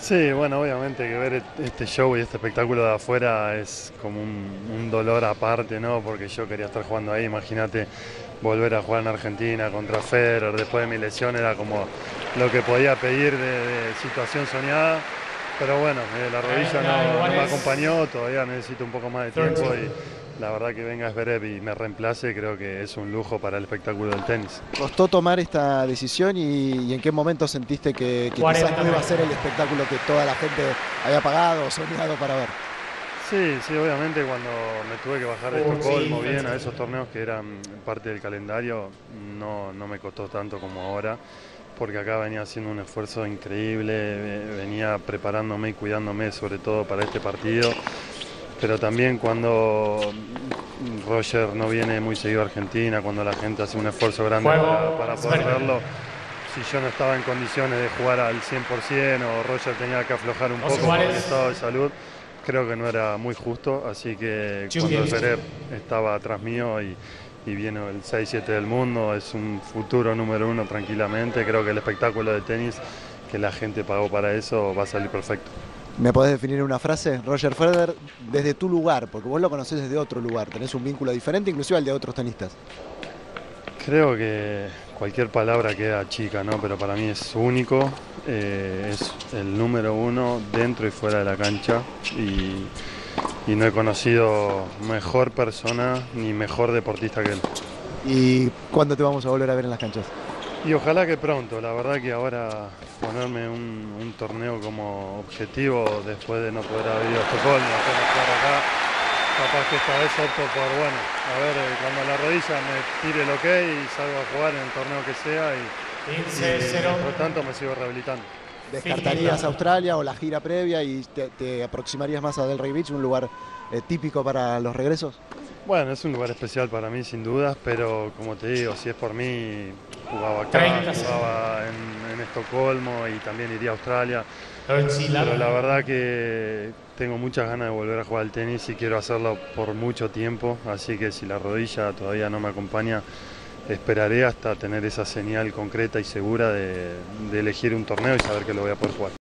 Sí, bueno, obviamente que ver este show y este espectáculo de afuera es como un, dolor aparte, ¿no? Porque yo quería estar jugando ahí, imagínate volver a jugar en Argentina contra Federer, después de mi lesión era como lo que podía pedir de, situación soñada, pero bueno, eh, la rodilla no, no me acompañó, todavía necesito un poco más de tiempo y la verdad que venga Zverev y me reemplace creo que es un lujo para el espectáculo del tenis. ¿Costó tomar esta decisión y, en qué momento sentiste que, quizás no iba a ser el espectáculo que toda la gente había pagado o soñado para ver? Sí, sí, obviamente cuando me tuve que bajar de Estocolmo bien a esos torneos que eran parte del calendario, no, no me costó tanto como ahora, porque acá venía haciendo un esfuerzo increíble, venía preparándome y cuidándome sobre todo para este partido pero también cuando Roger no viene muy seguido a Argentina, cuando la gente hace un esfuerzo grande para, poder verlo, si yo no estaba en condiciones de jugar al 100% o Roger tenía que aflojar un poco por el estado de salud, creo que no era muy justo, así que cuando Pérez estaba atrás mío y, y viene el 6-7 del mundo, es un futuro número uno tranquilamente, creo que el espectáculo de tenis que la gente pagó para eso va a salir perfecto. ¿Me podés definir una frase? Roger Federer, desde tu lugar, porque vos lo conocés desde otro lugar, tenés un vínculo diferente inclusive al de otros tenistas. Creo que cualquier palabra queda chica, ¿no? Pero para mí es único, eh, es el número uno dentro y fuera de la cancha y, y no he conocido mejor persona ni mejor deportista que él. ¿Y cuándo te vamos a volver a ver en las canchas? Y ojalá que pronto, la verdad que ahora ponerme un, torneo como objetivo después de no poder haber ido a Estocolmo, jugar acá, capaz que esta vez opto por, bueno, a ver, eh, cuando la rodilla me tire el ok y salgo a jugar en el torneo que sea y, por tanto me sigo rehabilitando. ¿Descartarías Australia o la gira previa y te, aproximarías más a Delray Beach, un lugar eh, típico para los regresos? Bueno, es un lugar especial para mí sin dudas, pero como te digo, si es por mí, jugaba acá, jugaba en, Estocolmo y también iría a Australia. Pero la verdad que tengo muchas ganas de volver a jugar al tenis y quiero hacerlo por mucho tiempo, así que si la rodilla todavía no me acompaña, esperaré hasta tener esa señal concreta y segura de, de elegir un torneo y saber que lo voy a poder jugar.